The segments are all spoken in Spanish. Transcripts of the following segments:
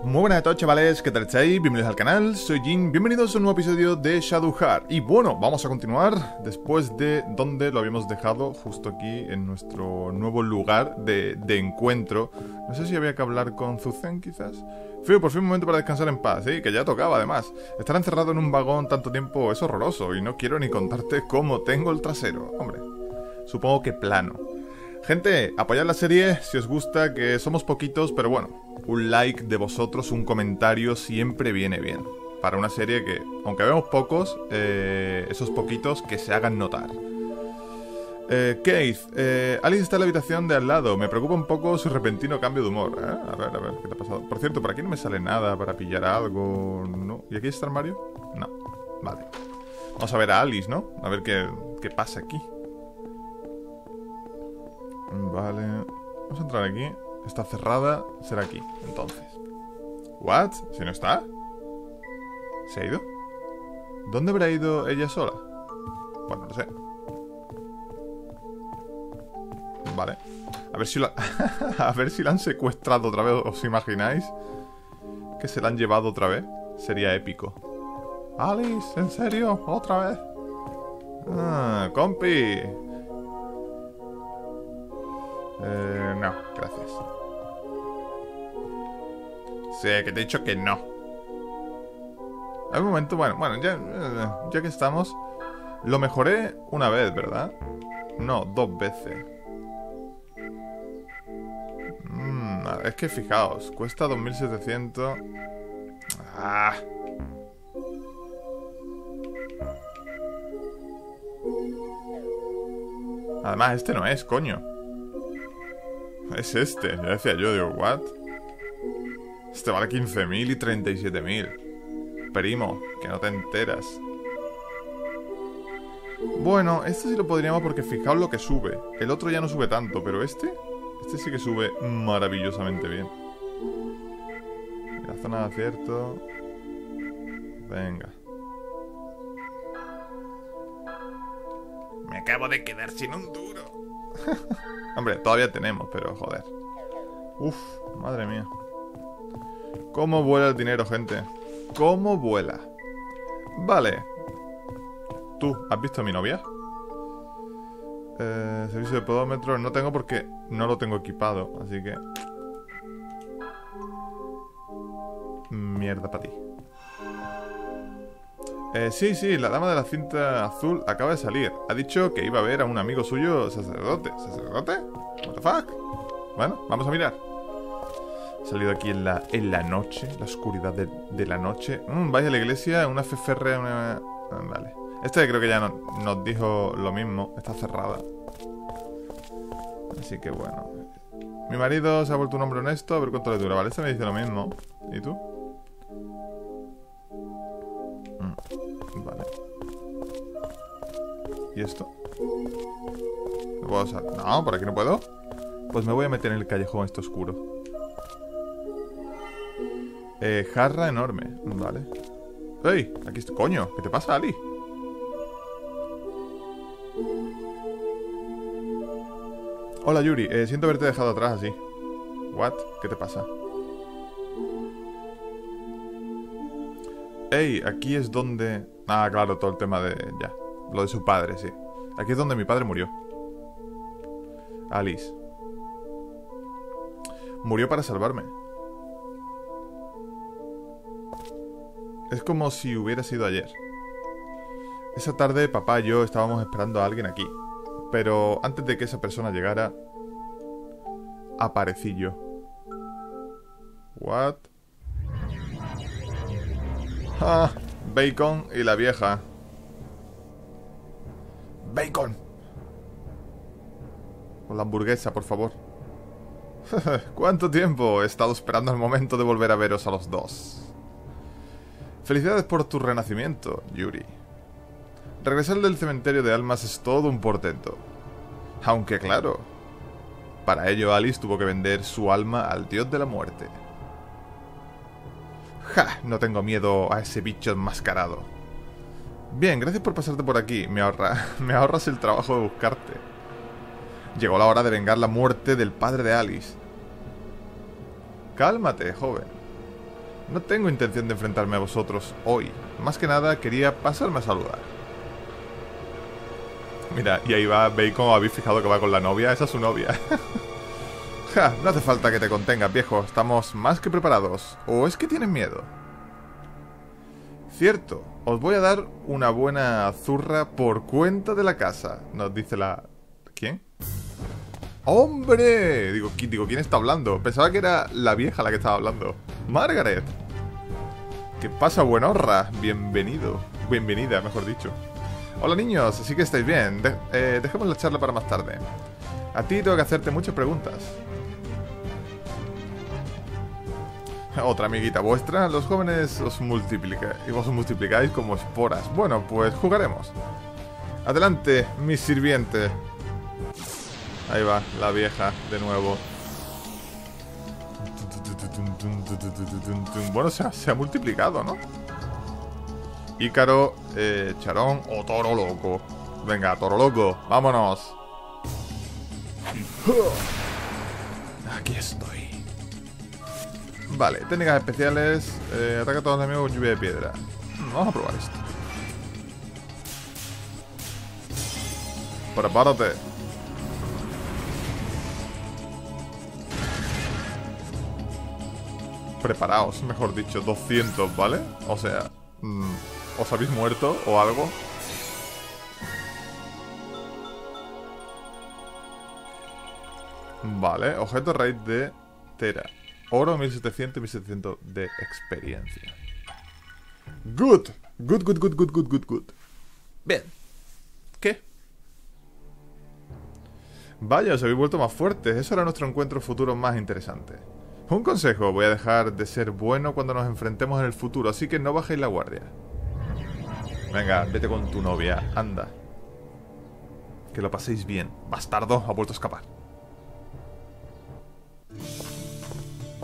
Muy buenas a todos chavales, ¿qué tal estáis? Bienvenidos al canal, soy Jin, bienvenidos a un nuevo episodio de Shadow Y bueno, vamos a continuar después de donde lo habíamos dejado, justo aquí en nuestro nuevo lugar de, encuentro. No sé si había que hablar con Zuzen quizás. Fío, por fin un momento para descansar en paz, ¿sí? Que ya tocaba además. Estar encerrado en un vagón tanto tiempo es horroroso Y no quiero ni contarte cómo tengo el trasero Hombre, supongo que plano Gente, apoyad la serie si os gusta, que somos poquitos, pero bueno, un like de vosotros, un comentario siempre viene bien. Para una serie que, aunque vemos pocos, eh, esos poquitos que se hagan notar. Eh, Keith, eh, Alice está en la habitación de al lado. Me preocupa un poco su repentino cambio de humor. ¿eh? A ver, a ver, ¿qué te ha pasado? Por cierto, por aquí no me sale nada para pillar algo. ¿No? ¿Y aquí está el Mario? No. Vale. Vamos a ver a Alice, ¿no? A ver qué, qué pasa aquí. Vale. Vamos a entrar aquí. Está cerrada. Será aquí, entonces. ¿What? ¿Si no está? ¿Se ha ido? ¿Dónde habrá ido ella sola? Bueno, no sé. Vale. A ver si la... a ver si la han secuestrado otra vez. ¿Os imagináis? Que se la han llevado otra vez. Sería épico. Alice, ¿en serio? ¿Otra vez? Ah, compi. Eh, no, gracias. Sí, que te he dicho que no. Un momento, bueno, bueno, ya, eh, ya que estamos... Lo mejoré una vez, ¿verdad? No, dos veces. Mm, es que fijaos, cuesta 2700... Ah... Además, este no es, coño. Es este. Ya decía yo, digo, ¿what? Este vale 15.000 y 37.000. Primo, que no te enteras. Bueno, este sí lo podríamos porque fijaos lo que sube. El otro ya no sube tanto, pero este... Este sí que sube maravillosamente bien. La zona de acierto... Venga. Me acabo de quedar sin un duro. Hombre, todavía tenemos, pero joder. Uf, madre mía. ¿Cómo vuela el dinero, gente? ¿Cómo vuela? Vale. ¿Tú has visto a mi novia? Eh, servicio de podómetro no tengo porque no lo tengo equipado, así que... Mierda para ti. Eh, sí, sí, la dama de la cinta azul acaba de salir. Ha dicho que iba a ver a un amigo suyo sacerdote. ¿Sacerdote? ¿What the fuck? Bueno, vamos a mirar. Ha salido aquí en la, en la noche, la oscuridad de, la noche. Mm, vaya a la iglesia, una fe férrea, una... Ah, vale. Este creo que ya nos dijo lo mismo. Está cerrada. Así que bueno. Mi marido se ha vuelto un hombre honesto. A ver cuánto le dura. Vale, este me dice lo mismo. ¿Y tú? Vale. ¿Y esto? ¿No puedo usar? No, por aquí no puedo. Pues me voy a meter en el callejón este oscuro. Eh, jarra enorme. Vale. ¡Ey! Aquí está. ¡Coño! ¿Qué te pasa, Ali? Hola, Yuri. Eh, siento haberte dejado atrás así. ¿What? ¿Qué te pasa? Ey, aquí es donde... Ah, claro, todo el tema de... Ya, lo de su padre, sí. Aquí es donde mi padre murió. Alice. Murió para salvarme. Es como si hubiera sido ayer. Esa tarde papá y yo estábamos esperando a alguien aquí. Pero antes de que esa persona llegara, aparecí yo. What? Ah, bacon y la vieja. Bacon. Con la hamburguesa, por favor. ¿Cuánto tiempo he estado esperando el momento de volver a veros a los dos? Felicidades por tu renacimiento, Yuri. Regresar del cementerio de almas es todo un portento. Aunque claro, para ello Alice tuvo que vender su alma al dios de la muerte. No tengo miedo a ese bicho enmascarado. Bien, gracias por pasarte por aquí. Me, ahorra, me ahorras el trabajo de buscarte. Llegó la hora de vengar la muerte del padre de Alice. Cálmate, joven. No tengo intención de enfrentarme a vosotros hoy. Más que nada quería pasarme a saludar. Mira, y ahí va Bacon, habéis fijado que va con la novia, esa es su novia. no hace falta que te contengas, viejo, estamos más que preparados. ¿O es que tienen miedo? Cierto, os voy a dar una buena zurra por cuenta de la casa, nos dice la... ¿Quién? ¡Hombre! Digo, digo, ¿quién está hablando? Pensaba que era la vieja la que estaba hablando. Margaret. ¿Qué pasa, buenorra? Bienvenido. Bienvenida, mejor dicho. Hola niños, así que estáis bien. Eh, dejemos la charla para más tarde. A ti tengo que hacerte muchas preguntas. Otra amiguita vuestra, los jóvenes os multiplicáis, os multiplicáis como esporas. Bueno, pues jugaremos. Adelante, mi sirviente. Ahí va, la vieja, de nuevo. Bueno, se ha, se ha multiplicado, ¿no? Ícaro, eh, Charón o Toro Loco. Venga, Toro Loco, vámonos. Aquí estoy. Vale, técnicas especiales. Eh, ataca a todos los enemigos con lluvia de piedra. Hmm, vamos a probar esto. Prepárate. Preparaos, mejor dicho, 200, ¿vale? O sea... Mm, ¿Os habéis muerto o algo? Vale, objeto raíz de Tera. Oro 1700 y 1700 de experiencia. Good. Good, good, good, good, good, good, good. Bien. ¿Qué? Vaya, os habéis vuelto más fuertes. Eso era nuestro encuentro futuro más interesante. Un consejo, voy a dejar de ser bueno cuando nos enfrentemos en el futuro, así que no bajéis la guardia. Venga, vete con tu novia, anda. Que lo paséis bien. Bastardo, ha vuelto a escapar.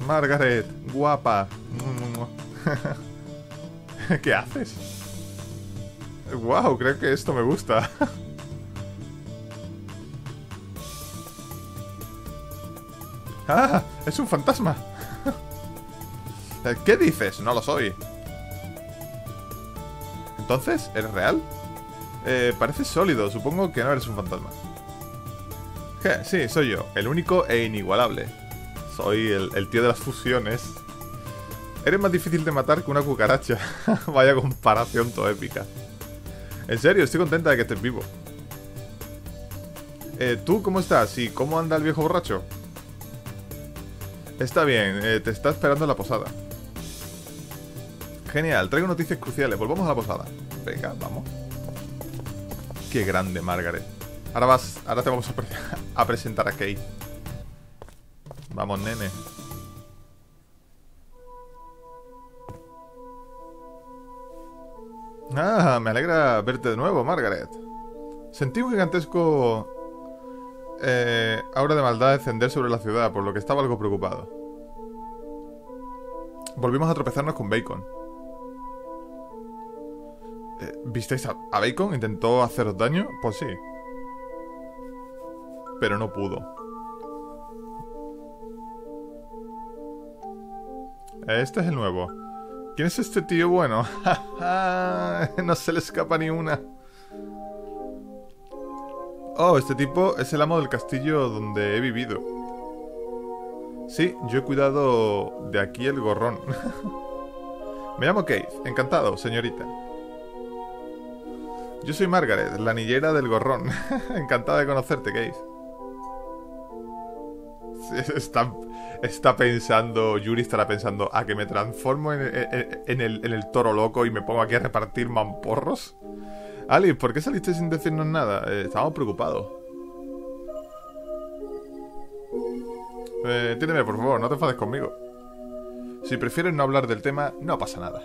Margaret, guapa. ¿Qué haces? Wow, creo que esto me gusta. ¡Ah! ¡Es un fantasma! ¿Qué dices? No lo soy. Entonces, ¿eres real? Eh, parece sólido, supongo que no eres un fantasma. Sí, soy yo, el único e inigualable. Soy el, tío de las fusiones. Eres más difícil de matar que una cucaracha. Vaya comparación todo épica. En serio, estoy contenta de que estés vivo. Eh, ¿Tú cómo estás? ¿Y cómo anda el viejo borracho? Está bien, eh, te está esperando en la posada. Genial, traigo noticias cruciales. Volvamos a la posada. Venga, vamos. Qué grande, Margaret. Ahora vas, ahora te vamos a, presentar a Kate. Vamos, nene. Ah, me alegra verte de nuevo, Margaret. Sentí un gigantesco eh, aura de maldad descender sobre la ciudad, por lo que estaba algo preocupado. Volvimos a tropezarnos con Bacon. Eh, ¿Visteis a, Bacon? ¿Intentó haceros daño? Pues sí. Pero no pudo. Este es el nuevo. ¿Quién es este tío bueno? no se le escapa ni una. Oh, este tipo es el amo del castillo donde he vivido. Sí, yo he cuidado de aquí el gorrón. Me llamo Keith. Encantado, señorita. Yo soy Margaret, la niñera del gorrón. Encantada de conocerte, Keith. Está, está, pensando, Yuri estará pensando, ¿a que me transformo en, el, toro loco y me pongo aquí a repartir mamporros? Ali, ¿por qué saliste sin decirnos nada? Eh, estábamos preocupados. Eh, por favor, no te enfades conmigo. Si prefieres no hablar del tema, no pasa nada.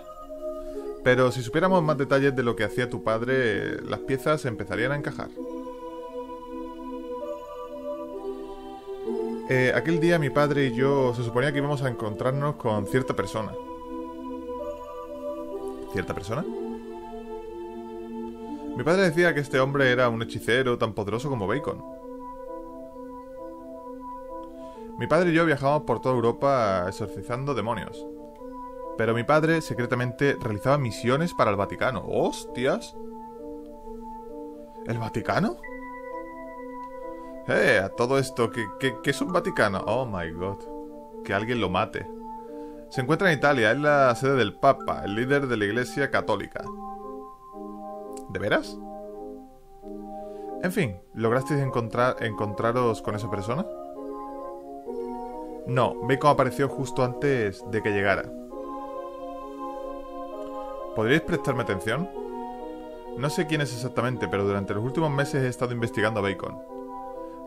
Pero si supiéramos más detalles de lo que hacía tu padre, las piezas empezarían a encajar. Eh, aquel día mi padre y yo se suponía que íbamos a encontrarnos con cierta persona. ¿Cierta persona? Mi padre decía que este hombre era un hechicero tan poderoso como Bacon. Mi padre y yo viajábamos por toda Europa exorcizando demonios. Pero mi padre secretamente realizaba misiones para el Vaticano. ¡Hostias! ¿El Vaticano? ¡Eh! A todo esto, ¿qué, es un Vaticano? Oh my god. Que alguien lo mate. Se encuentra en Italia, es la sede del Papa, el líder de la Iglesia Católica. ¿De veras? En fin, ¿lograsteis encontrar, encontraros con esa persona? No, Bacon apareció justo antes de que llegara. ¿Podríais prestarme atención? No sé quién es exactamente, pero durante los últimos meses he estado investigando a Bacon.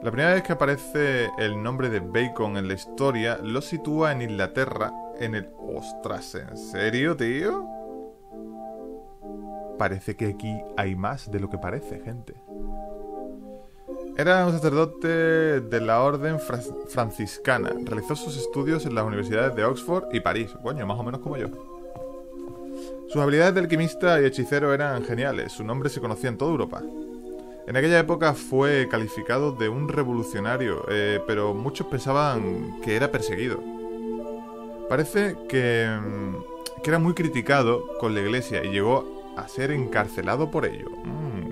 La primera vez que aparece el nombre de Bacon en la historia lo sitúa en Inglaterra en el... ¡Ostras! ¿En serio, tío? Parece que aquí hay más de lo que parece, gente. Era un sacerdote de la orden franciscana. Realizó sus estudios en las universidades de Oxford y París. Coño, más o menos como yo. Sus habilidades de alquimista y hechicero eran geniales. Su nombre se conocía en toda Europa. En aquella época fue calificado de un revolucionario, eh, pero muchos pensaban que era perseguido. Parece que, mm, que, era muy criticado con la iglesia y llegó a ser encarcelado por ello. Mm.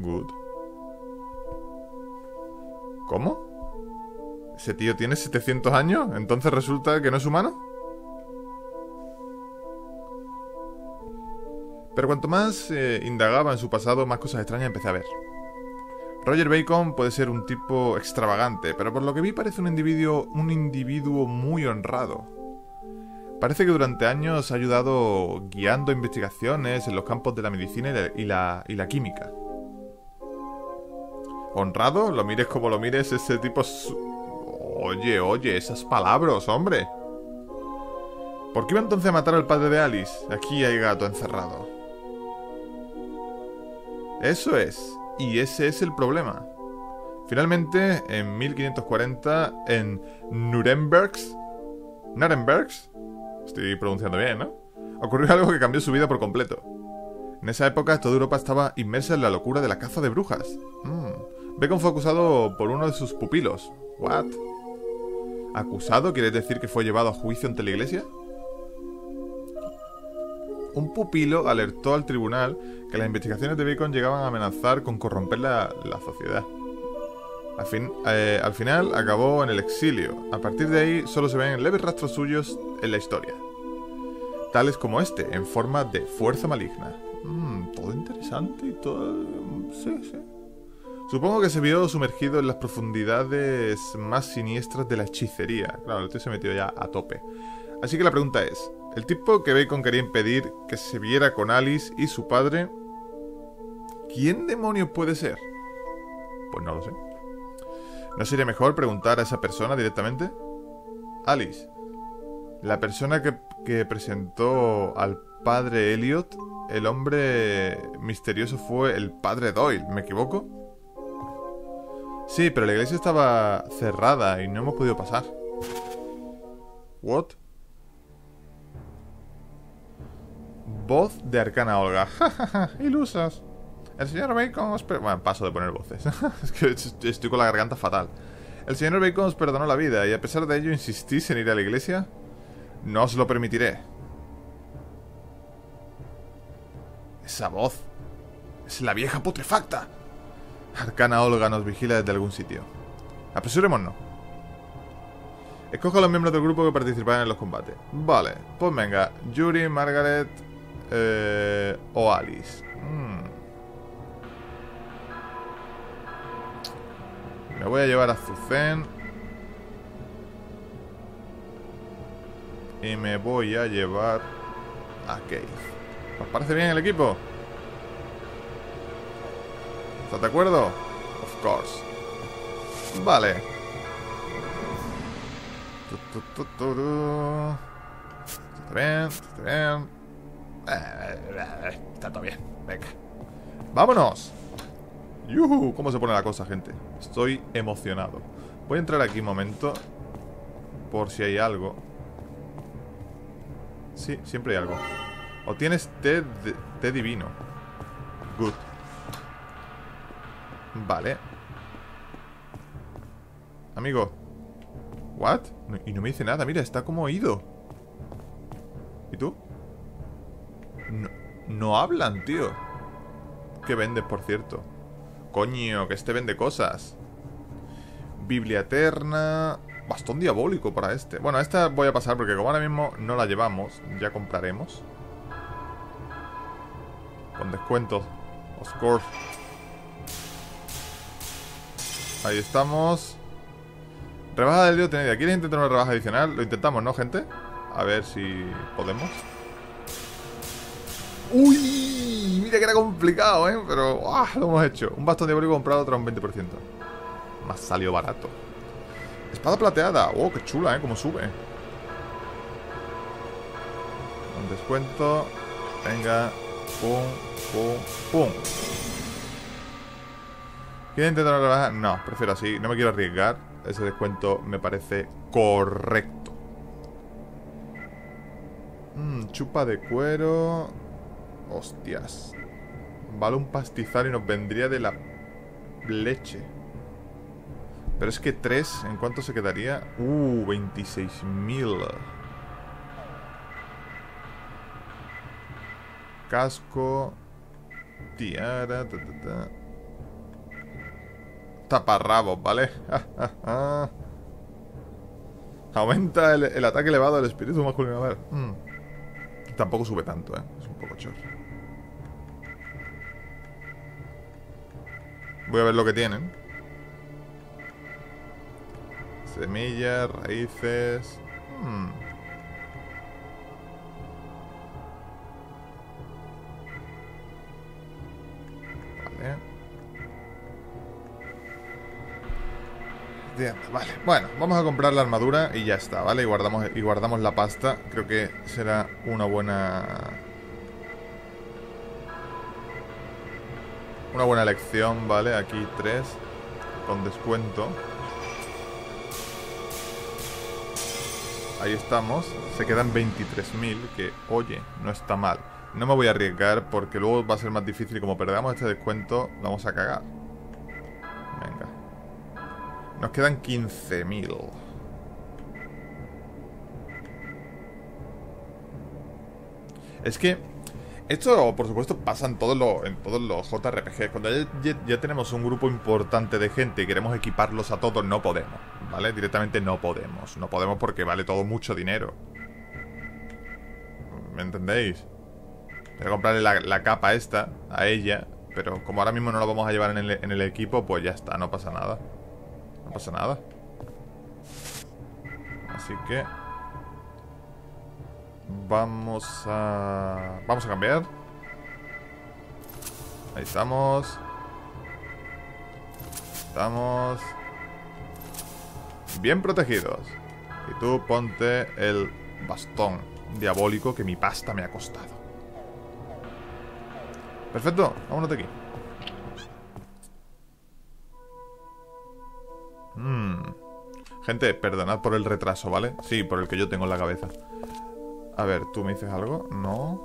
Good. ¿Cómo? ¿Ese tío tiene 700 años? ¿Entonces resulta que no es humano? Pero cuanto más eh, indagaba en su pasado, más cosas extrañas empecé a ver. Roger Bacon puede ser un tipo extravagante, pero por lo que vi parece un individuo, un individuo muy honrado. Parece que durante años ha ayudado guiando investigaciones en los campos de la medicina y la, y la química. ¿Honrado? Lo mires como lo mires, ese tipo... Oye, oye, esas palabras, hombre. ¿Por qué iba entonces a matar al padre de Alice? Aquí hay gato encerrado. Eso es. Y ese es el problema. Finalmente, en 1540, en Nurembergs, Nurembergs, estoy pronunciando bien, ¿no? Ocurrió algo que cambió su vida por completo. En esa época, toda Europa estaba inmersa en la locura de la caza de brujas. Mm. Bacon fue acusado por uno de sus pupilos. ¿What? ¿Acusado? ¿Quiere decir que fue llevado a juicio ante la iglesia? Un pupilo alertó al tribunal que las investigaciones de Bacon llegaban a amenazar con corromper la, sociedad. Al, fin, eh, al final acabó en el exilio. A partir de ahí solo se ven leves rastros suyos en la historia. Tales como este, en forma de fuerza maligna. Mm, todo interesante y todo... Sí, sí. Supongo que se vio sumergido en las profundidades más siniestras de la hechicería. Claro, tío se metió ya a tope. Así que la pregunta es, el tipo que Bacon quería impedir que se viera con Alice y su padre. ¿Quién demonios puede ser? Pues no lo sé. ¿No sería mejor preguntar a esa persona directamente? Alice, la persona que, que presentó al padre Elliot, el hombre misterioso fue el padre Doyle, ¿me equivoco? Sí, pero la iglesia estaba cerrada y no hemos podido pasar. ¿What? Voz de Arcana Olga. Ilusas. El señor Bacon os Bueno, paso de poner voces. estoy con la garganta fatal. El señor Bacon os perdonó la vida y a pesar de ello insistís en ir a la iglesia. No os lo permitiré. Esa voz. Es la vieja putrefacta. Arcana Olga nos vigila desde algún sitio. Apresurémonos. Escoja a los miembros del grupo que participarán en los combates. Vale, pues venga. Yuri, Margaret, eh, o Alice. Mm. Me voy a llevar a Zuzen. Y me voy a llevar a Keith. ¿Os parece bien el equipo? ¿Estás de acuerdo? Of course. Vale. Está todo bien, venga ¡Vámonos! ¡Yuhu! ¿Cómo se pone la cosa, gente? Estoy emocionado Voy a entrar aquí un momento Por si hay algo Sí, siempre hay algo O tienes té, té divino Good Vale Amigo ¿What? y no me dice nada, mira, está como ido. ¿Y tú? No, hablan, tío. ¿Qué vendes, por cierto? Coño, que este vende cosas. Biblia Eterna... Bastón diabólico para este. Bueno, esta voy a pasar porque como ahora mismo no la llevamos, ya compraremos. Con descuentos. Of Ahí estamos. Rebaja del lío tenida. ¿Quieres intentar una rebaja adicional? Lo intentamos, ¿no, gente? A ver si podemos. ¡Uy! Mira que era complicado, ¿eh? Pero ¡ah! lo hemos hecho. Un bastón diabólico comprado otro un 20%. Más salió barato. Espada plateada. ¡Oh, qué chula, eh! Cómo sube. Un descuento. Venga. Pum, pum, pum. ¿Quieren intentar una rebaja? No, prefiero así. No me quiero arriesgar. Ese descuento me parece correcto. Mmm, chupa de cuero. Hostias. Vale un pastizal y nos vendría de la leche. Pero es que 3, ¿en cuánto se quedaría? Uh, 26.000. Casco. Tiara. Taparrabos, ¿vale? Aumenta el, ataque elevado del espíritu masculino. A ver. Mm. Tampoco sube tanto, ¿eh? Es un poco chorro. Voy a ver lo que tienen. Semillas, raíces... Hmm. Vale. Vale. Bueno, vamos a comprar la armadura y ya está, ¿vale? Y guardamos, y guardamos la pasta. Creo que será una buena Una buena elección, ¿vale? Aquí tres Con descuento. Ahí estamos Se quedan 23.000 Que, oye, no está mal. No me voy a arriesgar porque luego va a ser más difícil Y como perdamos este descuento, vamos a cagar. Venga. Nos quedan 15.000 Es que esto, por supuesto, pasa en todos los, en todos los JRPG. Cuando ya, tenemos un grupo importante de gente y queremos equiparlos a todos, no podemos, ¿vale? Directamente no podemos. No podemos porque vale todo mucho dinero. ¿Me entendéis? Voy a comprarle la, capa esta a ella, pero como ahora mismo no la vamos a llevar en el, en el equipo, pues ya está, no pasa nada. No pasa nada. Así que Vamos a... Vamos a cambiar. Ahí estamos. Estamos... Bien protegidos. Y tú ponte el bastón diabólico que mi pasta me ha costado. Perfecto, vámonos de aquí. Hmm. Gente, perdonad por el retraso, ¿vale? Sí, por el que yo tengo en la cabeza. A ver, ¿tú me dices algo? No.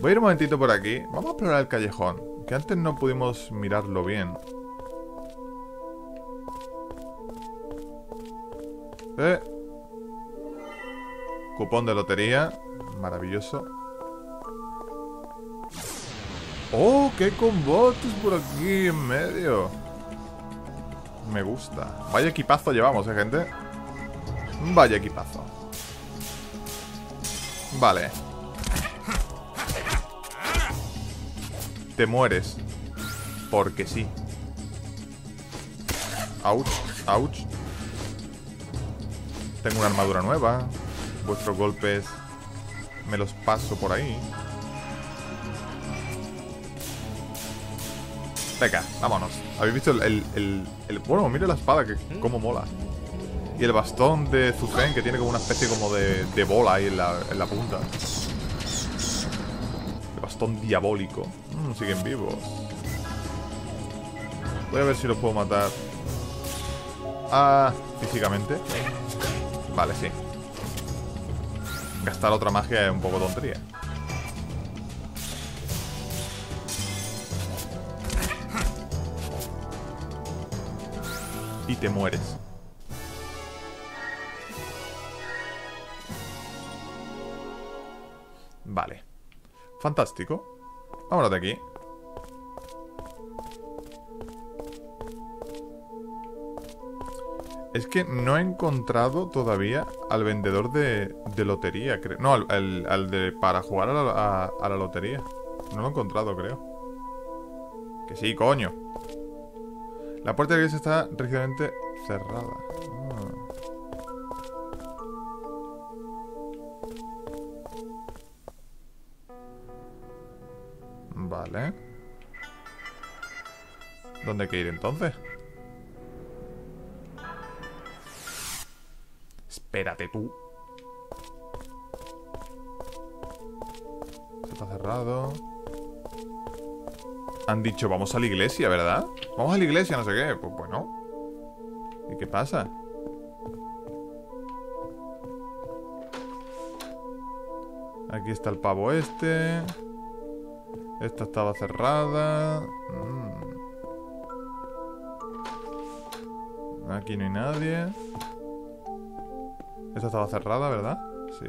Voy a ir un momentito por aquí. Vamos a explorar el callejón. Que antes no pudimos mirarlo bien. Eh. Cupón de lotería. Maravilloso. ¡Oh! ¡Qué combates por aquí en medio! Me gusta. Vaya equipazo llevamos, ¿eh, gente? Vaya equipazo. Vale. Te mueres. Porque sí. Ouch, ouch. Tengo una armadura nueva. Vuestros golpes me los paso por ahí. Venga, vámonos. ¿Habéis visto el, el, Bueno, mire la espada, que cómo mola. Y el bastón de Zuzen que tiene como una especie como de, bola ahí en la, en la punta. El bastón diabólico. Mm, siguen vivos. Voy a ver si los puedo matar. Ah, físicamente. Vale, sí. Gastar otra magia es un poco tontería. Y te mueres. Fantástico. Vámonos de aquí. Es que no he encontrado todavía al vendedor de, lotería, creo. No, al, de para jugar a la, lotería. No lo he encontrado, creo. Que sí, coño. La puerta de la iglesia está rígidamente cerrada. ¿Dónde hay que ir entonces? Espérate tú. está cerrado. Han dicho, vamos a la iglesia, ¿verdad? Vamos a la iglesia, no sé qué. Pues bueno. ¿Y qué pasa? Aquí está el pavo este. Esta estaba cerrada. Mm. Aquí no hay nadie. Esta estaba cerrada, ¿verdad? Sí.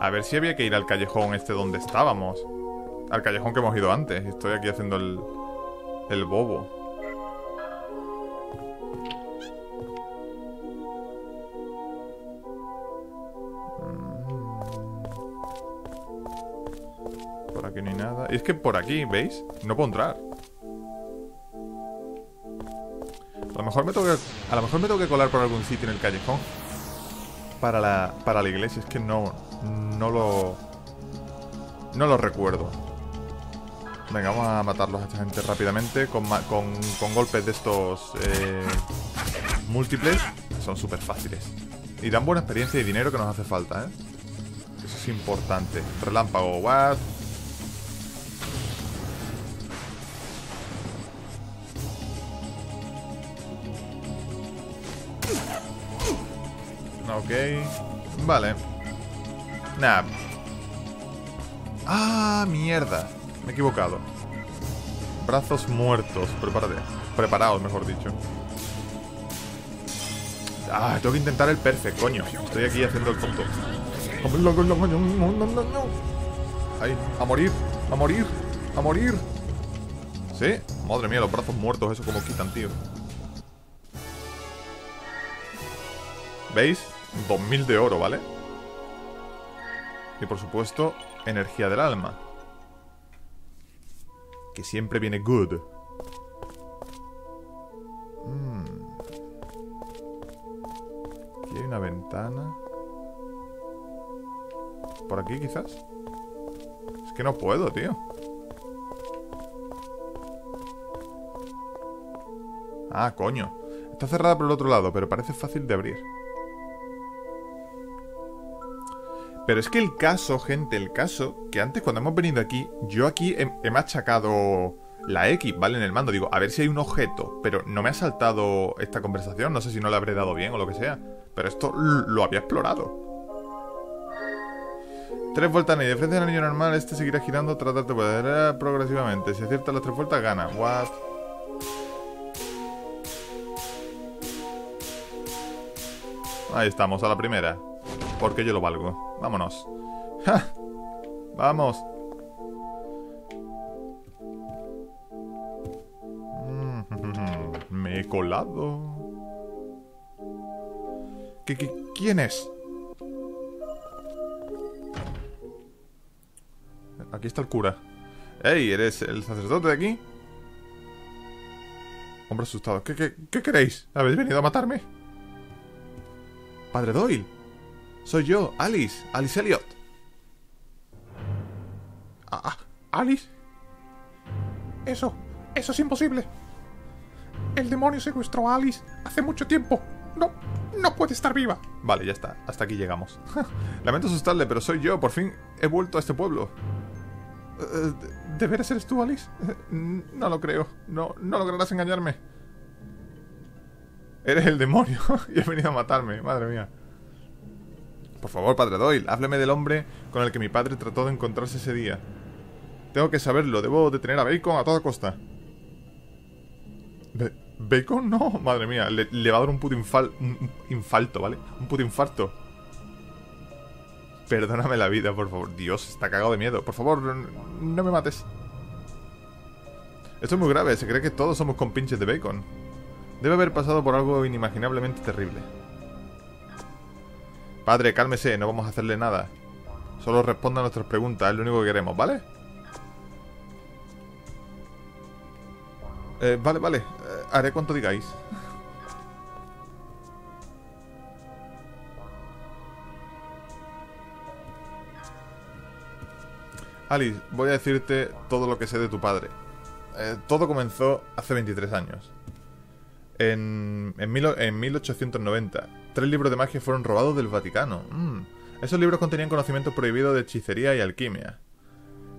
A ver si había que ir al callejón este donde estábamos. Al callejón que hemos ido antes. Estoy aquí haciendo el, el bobo. Que por aquí, ¿veis? No puedo entrar. A lo mejor me tengo que, a lo mejor me tengo que colar por algún sitio en el callejón. Para la, para la iglesia. Es que no, no lo... No lo recuerdo. Venga, vamos a matarlos a esta gente rápidamente con, con, golpes de estos eh, múltiples. Son súper fáciles. Y dan buena experiencia y dinero que nos hace falta, ¿eh? Eso es importante. Relámpago, what? Ok. Vale. Nah. Ah, mierda. Me he equivocado. Brazos muertos. Prepárate. Preparados, mejor dicho. Ah, tengo que intentar el perfect, coño. Estoy aquí haciendo el tonto. Ahí, a morir, a morir, a morir. ¿Sí? Madre mía, los brazos muertos, eso como quitan, tío. ¿Veis? 2000 de oro, ¿vale? Y por supuesto, energía del alma. Que siempre viene good. Mm. Aquí hay una ventana. ¿Por aquí quizás? Es que no puedo, tío. Ah, coño. Está cerrada por el otro lado, pero parece fácil de abrir. Pero es que el caso, gente, el caso, que antes cuando hemos venido aquí, yo aquí he, machacado la X, ¿vale? En el mando. Digo, a ver si hay un objeto. Pero no me ha saltado esta conversación. No sé si no le habré dado bien o lo que sea. Pero esto lo había explorado. Tres vueltas de frente al anillo normal, este seguirá girando, tratar de poder progresivamente. Si acierta las tres vueltas, gana. What? Ahí estamos, a la primera. Porque yo lo valgo. Vámonos. Vamos. Me he colado. ¿Qué, quién es? Aquí está el cura. ¡Ey! ¿Eres el sacerdote de aquí? Hombre asustado. ¿Qué, qué, qué queréis? ¿Habéis venido a matarme? Padre Doyle. Soy yo, Alice, Alice Elliot. Ah, ah, Alice. Eso, eso es imposible. El demonio secuestró a Alice hace mucho tiempo. No, no puede estar viva. Vale, ya está. Hasta aquí llegamos. Lamento asustarle, pero soy yo. Por fin he vuelto a este pueblo. Eh, ¿De veras eres tú, Alice? No lo creo. No, no lograrás engañarme. Eres el demonio y has venido a matarme. Madre mía. Por favor, padre Doyle, hábleme del hombre con el que mi padre trató de encontrarse ese día. Tengo que saberlo, debo detener a Bacon a toda costa. ¿Bacon? No, madre mía. Le, va a dar un puto infal, un infalto, ¿vale? Un puto infarto. Perdóname la vida, por favor. Dios, está cagado de miedo. Por favor, no me mates. Esto es muy grave. Se cree que todos somos compinches de Bacon. Debe haber pasado por algo inimaginablemente terrible. Padre, cálmese. No vamos a hacerle nada. Solo responda a nuestras preguntas. Es lo único que queremos, ¿vale? Eh, vale, vale. Eh, haré cuanto digáis. Alice, voy a decirte todo lo que sé de tu padre. Eh, todo comenzó hace 23 años. En, en, mil- en 1890, tres libros de magia fueron robados del Vaticano. Mm. Esos libros contenían conocimientos prohibidos de hechicería y alquimia.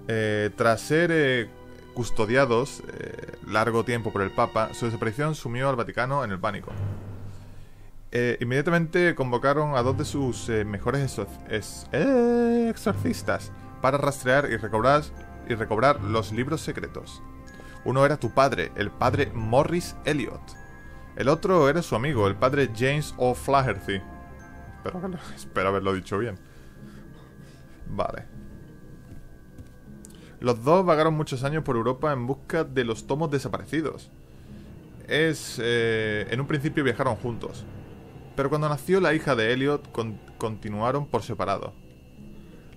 Eh, tras ser eh, custodiados eh, largo tiempo por el Papa, su desaparición sumió al Vaticano en el pánico. Inmediatamente convocaron a dos de sus mejores exor- es- exorcistas para rastrear y recobrar, y recobrar los libros secretos. Uno era tu padre, el padre Morris Elliot. El otro era su amigo, el padre James O'Flaherty. Espero, lo- espero haberlo dicho bien. Vale. Los dos vagaron muchos años por Europa en busca de los tomos desaparecidos. Es. eh, en un principio viajaron juntos. Pero cuando nació la hija de Elliot, con- continuaron por separado.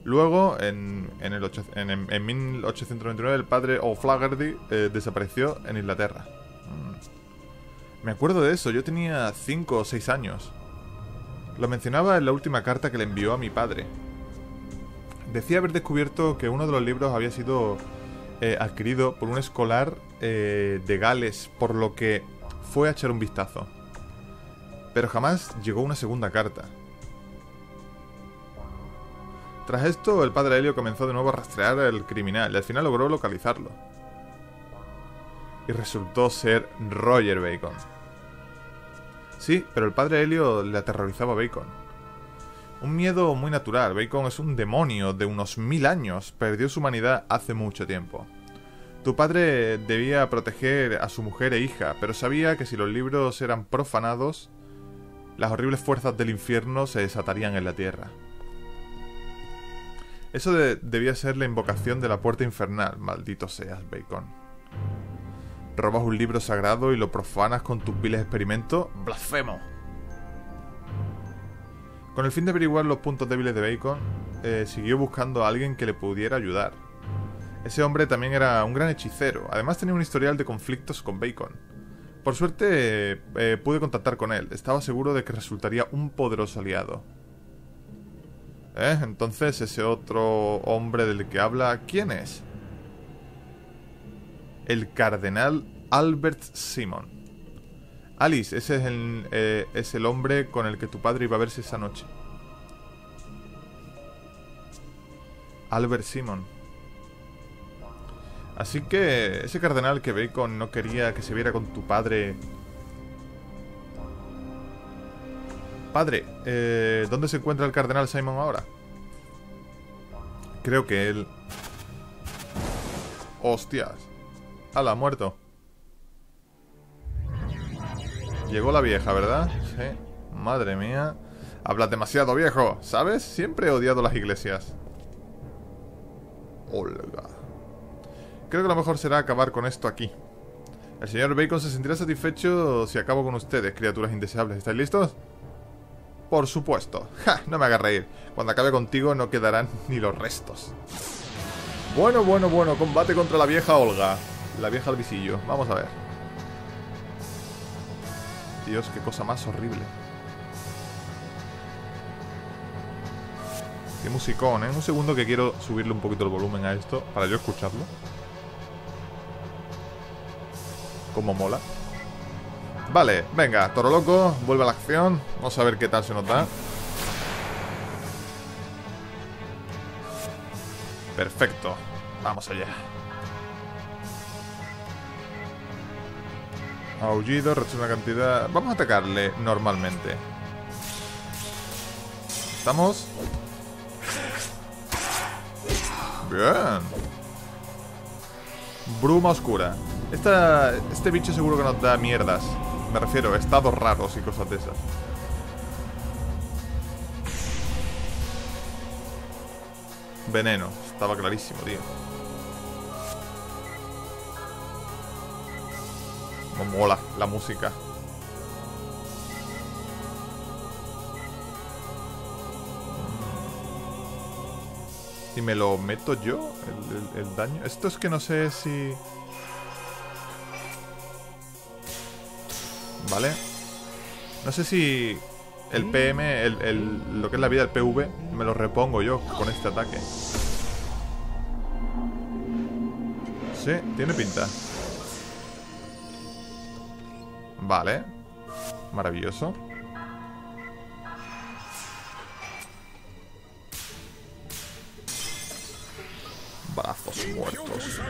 Luego, en, en, el ocho- en- en- en 1899, el padre O'Flaherty eh, desapareció en Inglaterra. Mm. Me acuerdo de eso, yo tenía 5 o 6 años. Lo mencionaba en la última carta que le envió a mi padre. Decía haber descubierto que uno de los libros había sido eh, adquirido por un escolar eh, de Gales, por lo que fue a echar un vistazo. Pero jamás llegó una segunda carta. Tras esto, el padre Helio comenzó de nuevo a rastrear al criminal y al final logró localizarlo. Y resultó ser Roger Bacon. Sí, pero el padre Helio le aterrorizaba a Bacon. Un miedo muy natural. Bacon es un demonio de unos mil años. Perdió su humanidad hace mucho tiempo. Tu padre debía proteger a su mujer e hija, pero sabía que si los libros eran profanados, las horribles fuerzas del infierno se desatarían en la tierra. Eso de- debía ser la invocación de la puerta infernal, maldito seas, Bacon. Robas un libro sagrado y lo profanas con tus viles experimentos, blasfemo. Con el fin de averiguar los puntos débiles de Bacon, eh, siguió buscando a alguien que le pudiera ayudar. Ese hombre también era un gran hechicero, además tenía un historial de conflictos con Bacon. Por suerte eh, eh, pude contactar con él, estaba seguro de que resultaría un poderoso aliado. ¿Eh? Entonces, ese otro hombre del que habla, ¿quién es? El cardenal Albert Simon. Alice, ese es el, eh, es el hombre con el que tu padre iba a verse esa noche. Albert Simon. Así que ese cardenal que Bacon no quería que se viera con tu padre... Padre, eh, ¿dónde se encuentra el cardenal Simon ahora? Creo que él... Hostias. Ala, muerto. Llegó la vieja, ¿verdad? Sí. Madre mía. Hablas demasiado, viejo. ¿Sabes? Siempre he odiado las iglesias. Olga. Creo que lo mejor será acabar con esto aquí. El señor Bacon se sentirá satisfecho si acabo con ustedes, criaturas indeseables. ¿Estáis listos? Por supuesto. Ja, no me hagas reír. Cuando acabe contigo no quedarán ni los restos. Bueno, bueno, bueno. Combate contra la vieja Olga. La vieja al visillo. Vamos a ver. Dios, qué cosa más horrible. Qué musicón, ¿eh? Un segundo que quiero subirle un poquito el volumen a esto para yo escucharlo. Como mola. Vale, venga, Toro Loco, vuelve a la acción. Vamos a ver qué tal se nos da. Perfecto. Vamos allá. Aullido, rechaza una cantidad... Vamos a atacarle normalmente. ¿Estamos? Bien. Bruma oscura. Esta, este bicho seguro que nos da mierdas. Me refiero, estados raros y cosas de esas. Veneno. Estaba clarísimo, tío. Me mola la música. ¿Y me lo meto yo? El, el daño. Esto es que no sé si... Vale. No sé si el PM, el, lo que es la vida del PV, me lo repongo yo con este ataque. Sí, tiene pinta. Vale. Maravilloso. Brazos muertos.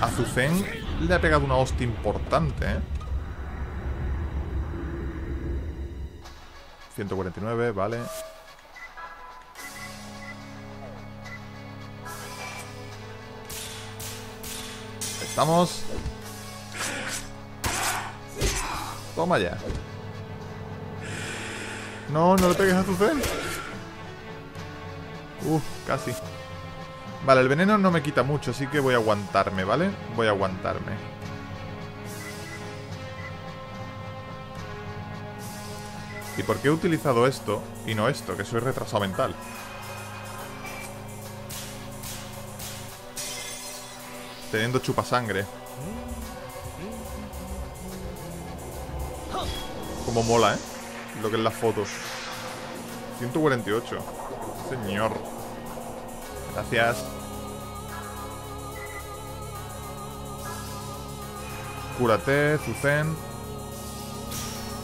Azuzen le ha pegado una hostia importante, ¿eh? 149, vale. Estamos. Toma ya. No, no le pegues a tu. Uf, casi. Vale, el veneno no me quita mucho, así que voy a aguantarme, ¿vale? Voy a aguantarme. ¿Y por qué he utilizado esto y no esto? Que soy retrasado mental. Teniendo chupasangre. Como mola, ¿eh? Lo que es las fotos. 148. Señor. Gracias. Cúrate, Zuzen.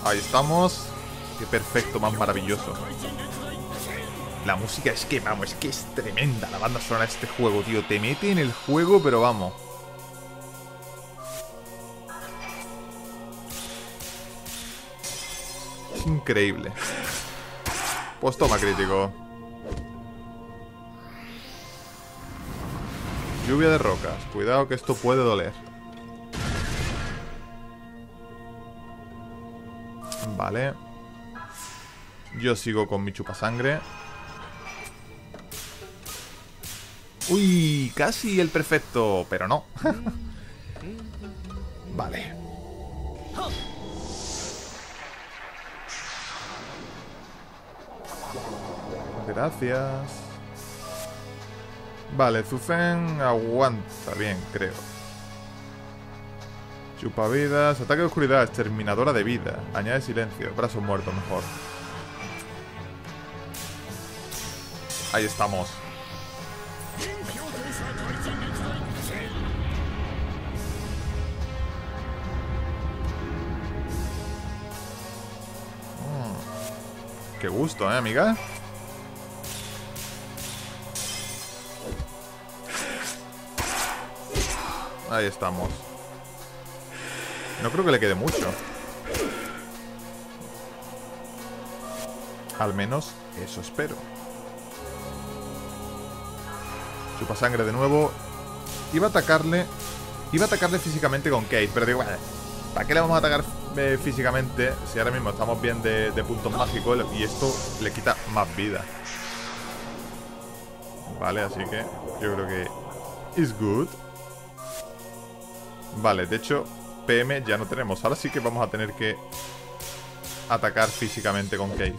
Ahí estamos. Qué perfecto, más maravilloso. La música es que, vamos, es que es tremenda la banda sonora de este juego, tío. Te mete en el juego, pero vamos. Increíble. Pues toma, crítico. Lluvia de rocas. Cuidado que esto puede doler. Vale. Yo sigo con mi chupasangre. Uy, casi el perfecto, pero no. vale. Gracias. Vale, Zuzen aguanta bien, creo. Chupa vidas, ataque de oscuridad, exterminadora de vida, añade silencio, brazo muerto mejor. Ahí estamos. Mm. Qué gusto, ¿eh, amiga? Ahí estamos. No creo que le quede mucho. Al menos eso espero. Chupa sangre de nuevo. Iba a atacarle. Iba a atacarle físicamente con Kate, pero digo, ¿para qué le vamos a atacar eh, físicamente si ahora mismo estamos bien de, de puntos mágicos y esto le quita más vida? Vale, así que yo creo que is good. Vale, de hecho, PM ya no tenemos. Ahora sí que vamos a tener que atacar físicamente con Kate.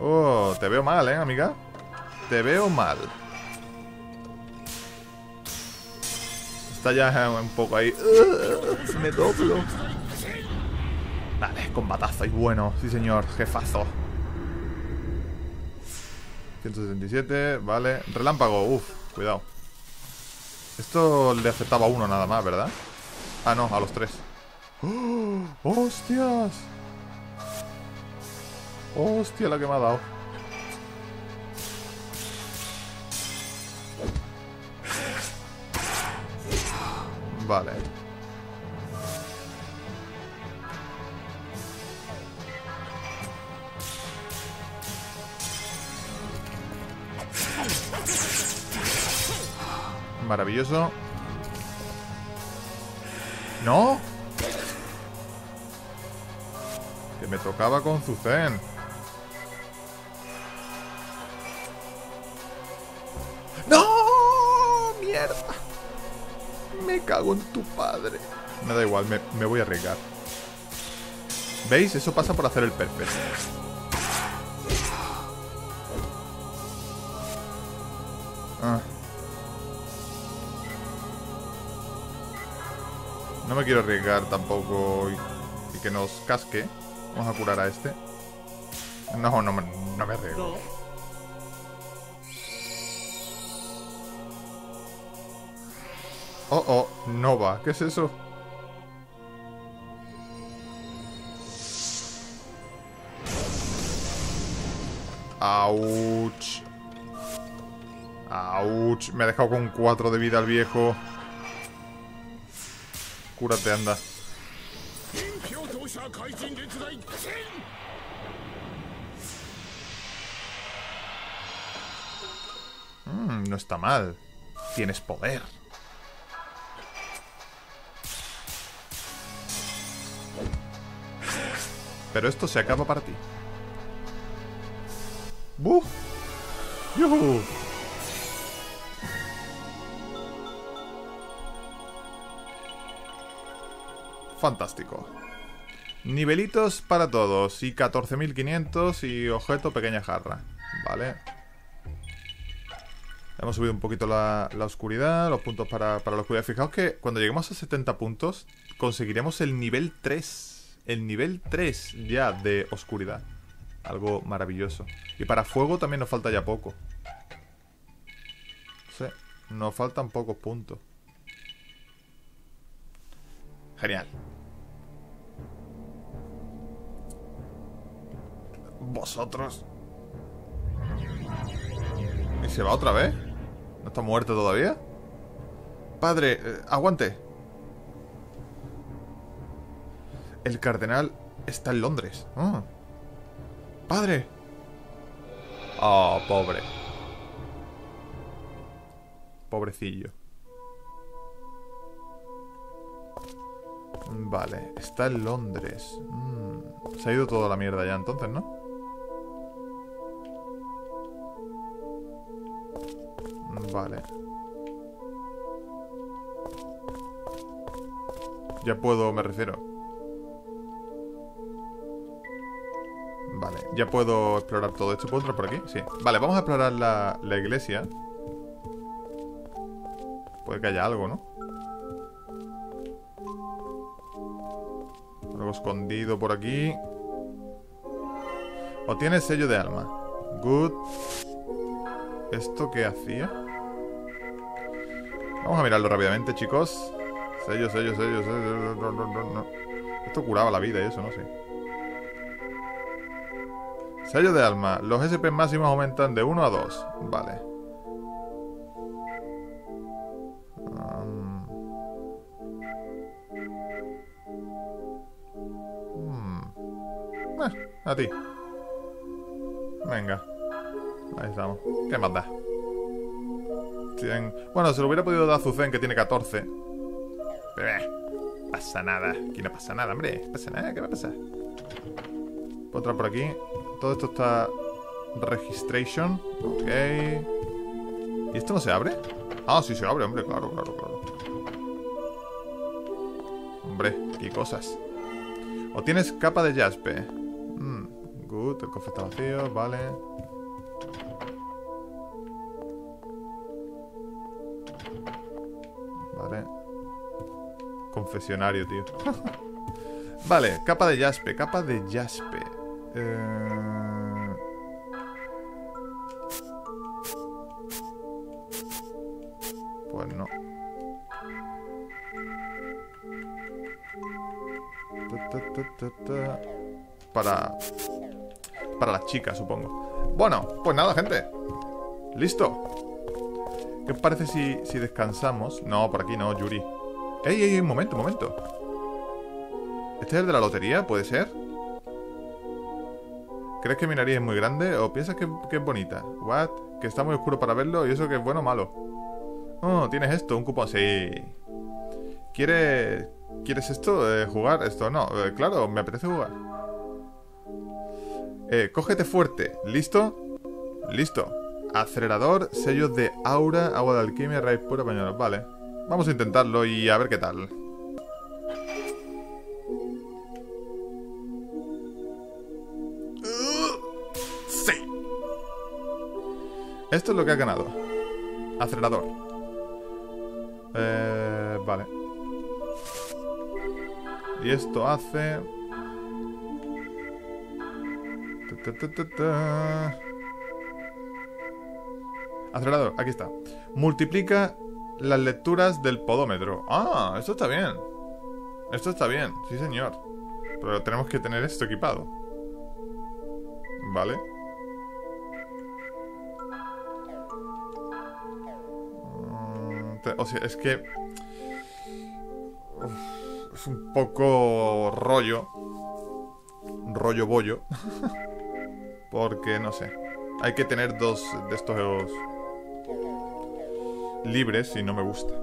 Oh, te veo mal, ¿eh, amiga? Te veo mal. Está ya un poco ahí. me doblo. Vale, combatazo y bueno. Sí, señor. Jefazo. 167, vale. Relámpago, uff, cuidado. Esto le afectaba a uno nada más, ¿verdad? Ah, no, a los tres. ¡Oh! ¡Hostias! Hostia, la que me ha dado. Vale. Maravilloso. ¡No! Que me tocaba con Zuzen. ¡No! ¡Mierda! Me cago en tu padre. Me da igual, me, me voy a arriesgar. ¿Veis? Eso pasa por hacer el perfecto. No me quiero arriesgar tampoco y, que nos casque. Vamos a curar a este. No, no, no me arriesgo. Oh, oh, Nova. ¿Qué es eso? Ouch. Ouch. Me ha dejado con 4 de vida el viejo. Mm, no está mal. Tienes poder. Pero esto se acaba para ti. ¡Buf! ¡Yuhu! Fantástico. Nivelitos para todos. Y 14.500 y objeto pequeña jarra. Vale. Hemos subido un poquito la, oscuridad, los puntos para, para la oscuridad. Fijaos que cuando lleguemos a 70 puntos, conseguiremos el nivel 3. El nivel 3 ya de oscuridad. Algo maravilloso. Y para fuego también nos falta ya poco. Sí, nos faltan pocos puntos. Genial. Vosotros. ¿Y se va otra vez? ¿No está muerto todavía? Padre, eh, aguante. El cardenal está en Londres. Ah. Padre. Oh, pobre. Pobrecillo. Vale, está en Londres. Mm, Se ha ido toda la mierda ya entonces, ¿no? Vale. Ya puedo, me refiero. Vale, ya puedo explorar todo esto. ¿Puedo entrar por aquí? Sí. Vale, vamos a explorar la, la iglesia. Puede que haya algo, ¿no? Algo escondido por aquí. O tiene sello de alma. Good. ¿Esto qué hacía? Vamos a mirarlo rápidamente, chicos. Sello, sello, sello, sello. no. Esto curaba la vida y eso, no sé. Sello de alma. Los SP máximos aumentan de 1 a 2. Vale. Um. Hmm. Eh, a ti. Venga. Ahí estamos. ¿Qué más da? Bueno, se lo hubiera podido dar a Zuzen, que tiene 14. Pero eh, pasa nada. Aquí no pasa nada, hombre. Pasa nada, ¿qué va a pasar? Puedo entrar por aquí. Todo esto está... Registration. Ok. ¿Y esto no se abre? Ah, sí se abre, hombre. Claro, claro, claro. Hombre, qué cosas. O tienes capa de jaspe. Mm, good, el cofre está vacío. Vale. Confesionario, tío. vale, capa de jaspe, capa de jaspe. Eh... Pues no. Para... Para las chicas, supongo. Bueno, pues nada, gente. Listo. ¿Qué os parece si, si descansamos? No, por aquí no, Yuri. ¡Ey, ey! Un momento, un momento. ¿Este es el de la lotería? ¿Puede ser? ¿Crees que mi nariz es muy grande o piensas que, que es bonita? ¿What? Que está muy oscuro para verlo y eso que es bueno o malo. Oh, tienes esto, un cupón. Sí. ¿Quieres, ¿quieres esto? Eh, ¿Jugar esto? No, eh, claro, me apetece jugar. Eh, cógete fuerte. ¿Listo? Listo. Acelerador, sellos de aura, agua de alquimia, raíz pura, pañuelos. Vale. Vamos a intentarlo y a ver qué tal. Sí. Esto es lo que ha ganado. Acelerador. Eh, vale. Y esto hace... Ta, ta, ta, ta. Acelerador, aquí está. Multiplica las lecturas del podómetro. Ah, esto está bien. Esto está bien, sí señor. Pero tenemos que tener esto equipado. Vale. Mm, O sea, es que... Es un poco rollo. Rollo bollo. Porque, no sé. Hay que tener dos de estos libres y no me gusta.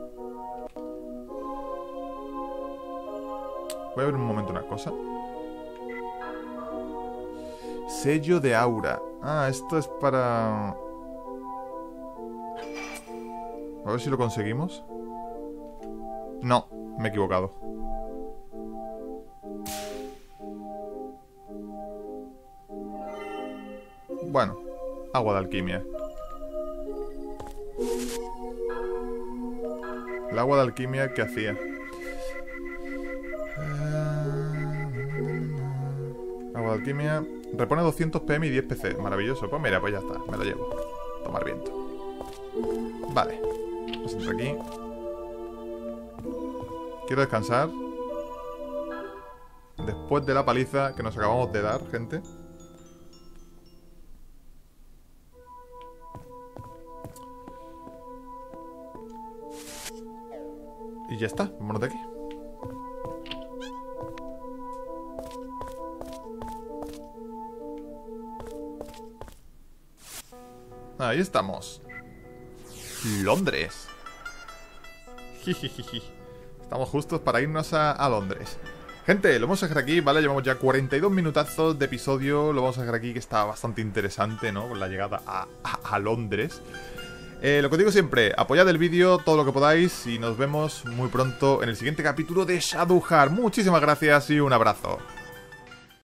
Voy a ver un momento una cosa. Sello de aura. Ah, esto es para... A ver si lo conseguimos. No, me he equivocado. Bueno, agua de alquimia. Agua de alquimia que hacía. Agua de alquimia. Repone 200 PM y 10 PC. Maravilloso. Pues mira, pues ya está. Me lo llevo. Tomar viento. Vale. Entrar aquí. Quiero descansar. Después de la paliza que nos acabamos de dar, gente. Ya está, vámonos de aquí. Ahí estamos. Londres. Jijijiji. Estamos justos para irnos a, Londres. Gente, lo vamos a dejar aquí, ¿vale? Llevamos ya 42 minutazos de episodio. Lo vamos a dejar aquí, que está bastante interesante, ¿no? Con la llegada a Londres. Eh, lo que digo siempre, apoyad el vídeo todo lo que podáis y nos vemos muy pronto en el siguiente capítulo de Shadowheart. Muchísimas gracias y un abrazo.